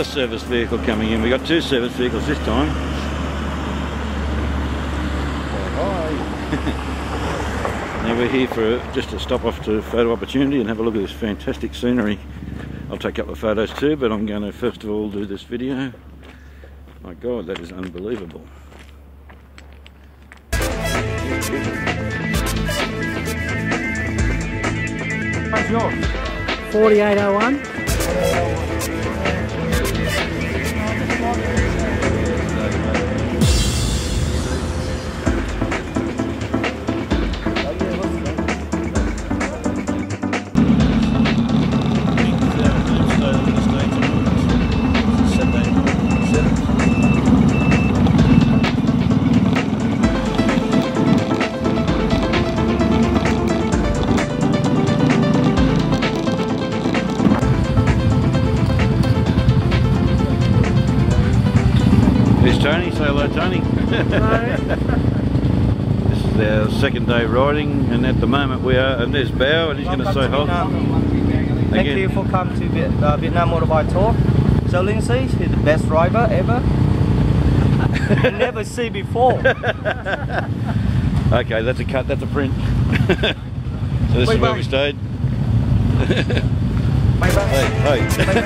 And the other service vehicle coming in. We got two service vehicles this time. Oh, hi. now we're here for just to stop off to photo opportunity and have a look at this fantastic scenery. I'll take a couple of photos too, but I'm going to first of all do this video. My God, that is unbelievable. What's yours? 4801. This is our second day riding and at the moment we are, and there's Bao and he's going to say hi. Thank you for coming to Viet, uh, Vietnam Motorbike Tour. So Lindsay, he's the best driver ever. Never see before. Okay, that's a cut, that's a print. so this Bye is where we stayed. Bye bye. Hey, hey.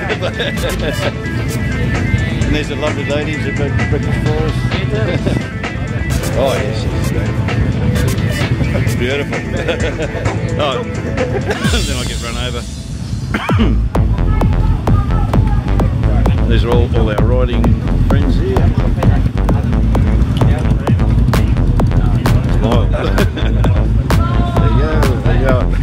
and there's the lovely ladies who make breakfast for us. Oh yes, yes. Beautiful. oh, then I get run over. These are all, all our riding friends here. Oh. Smile. there you go, there you go.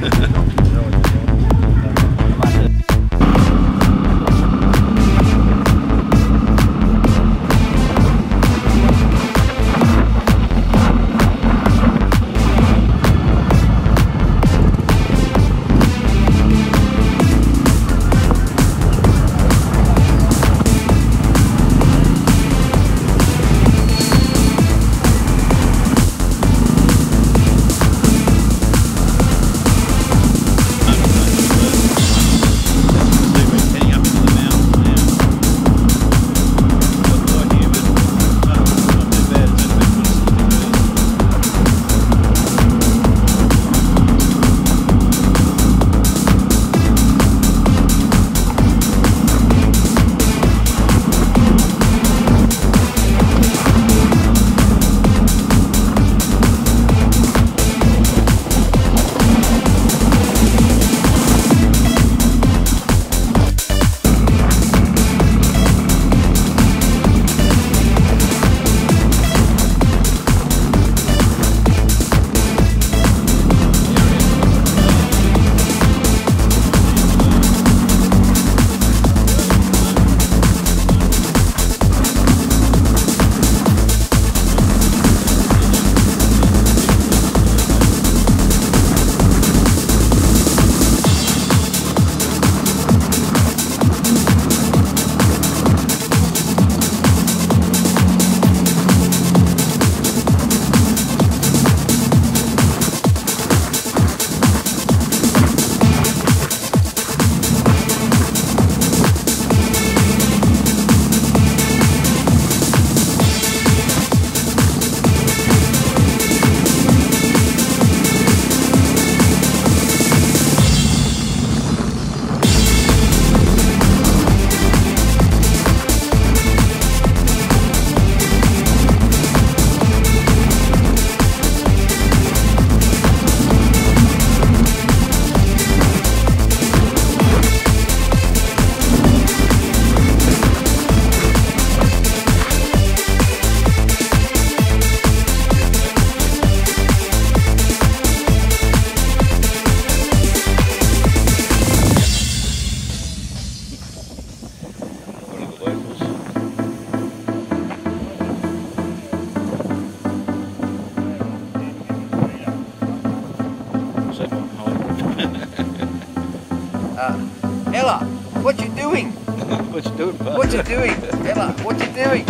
What you doing, bud? What you doing? Ella, what you doing?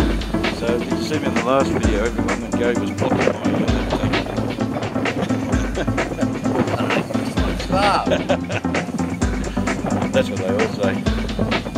So did you see me in the last video? Everyone when Gary was blocking my. That's what they all say.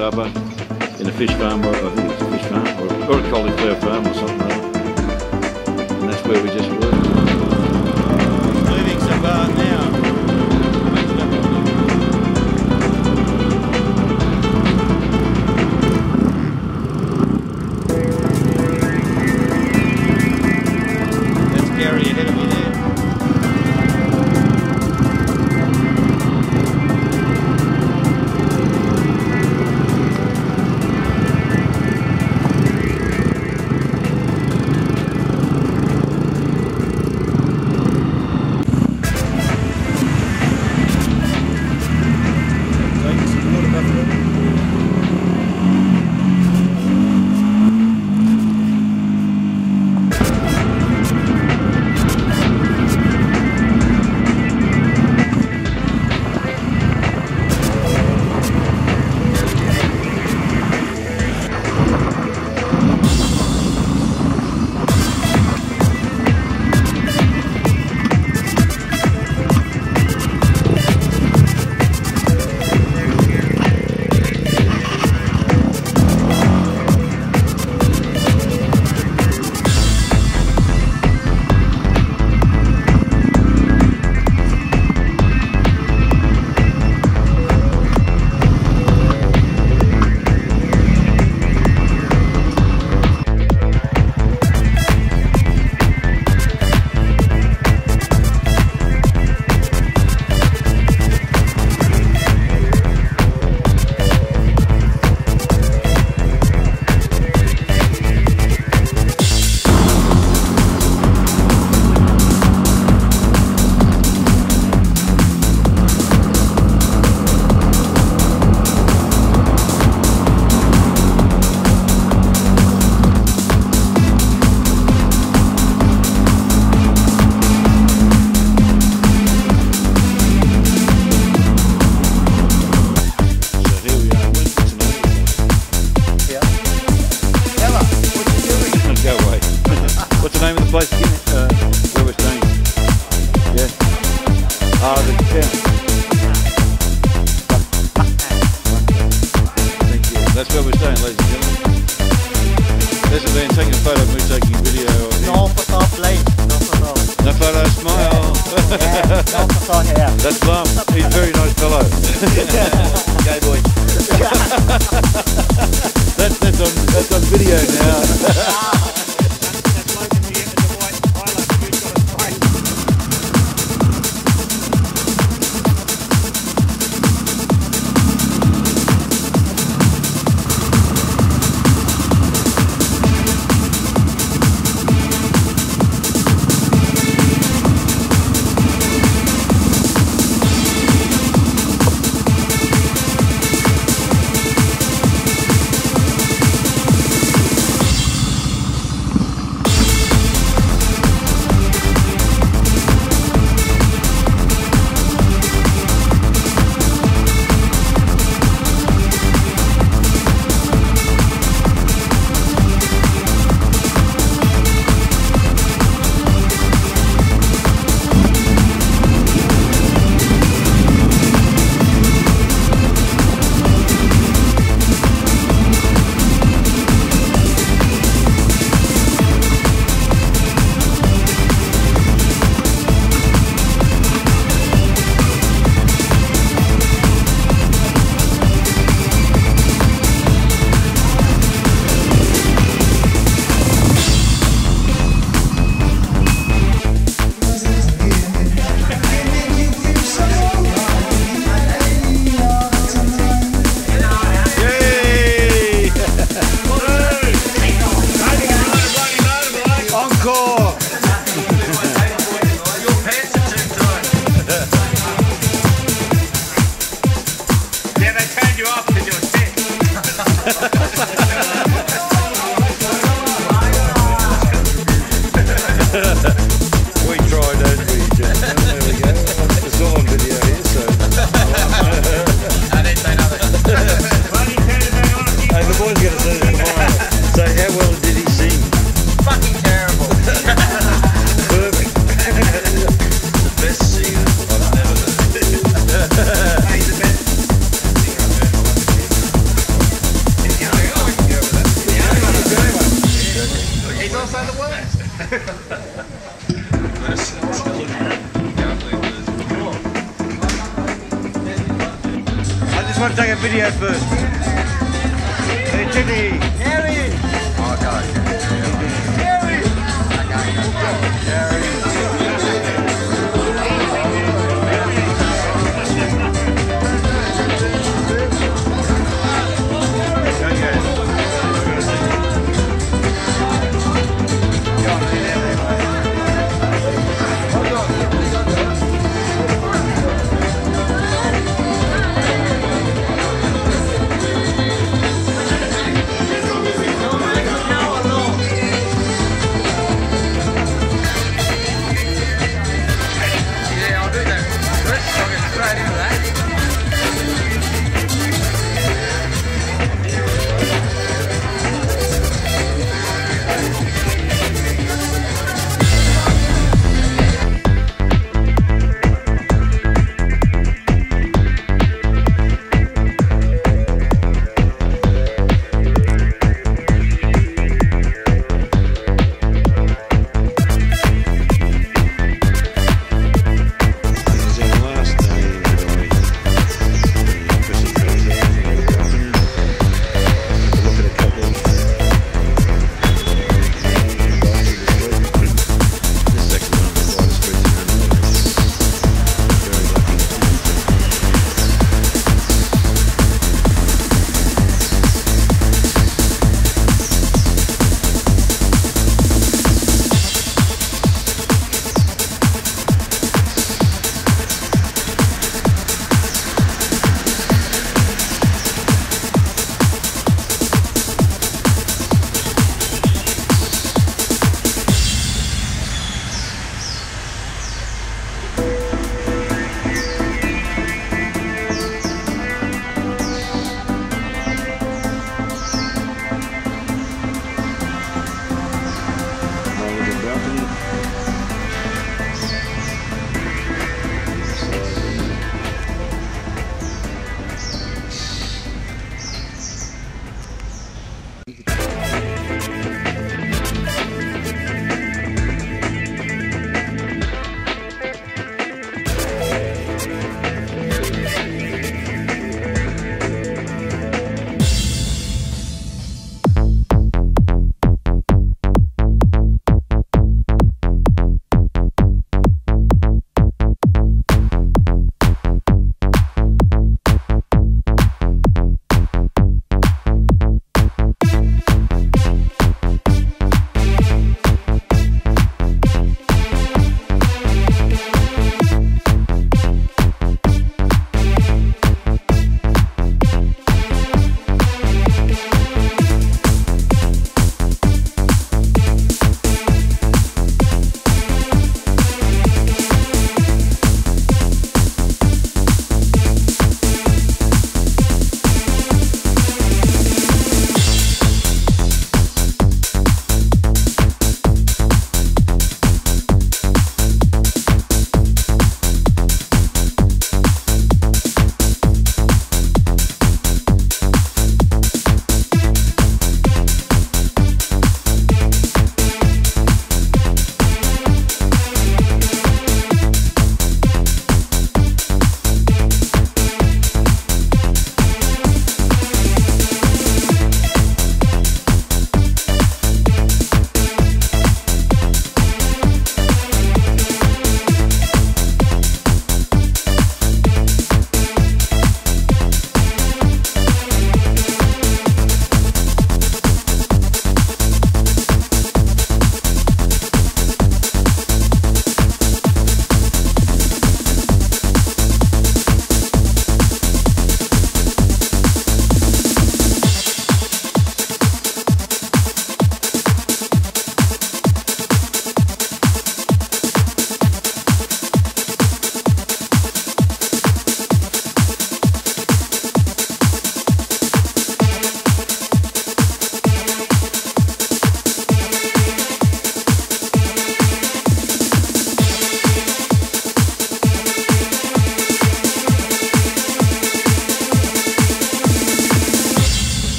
aber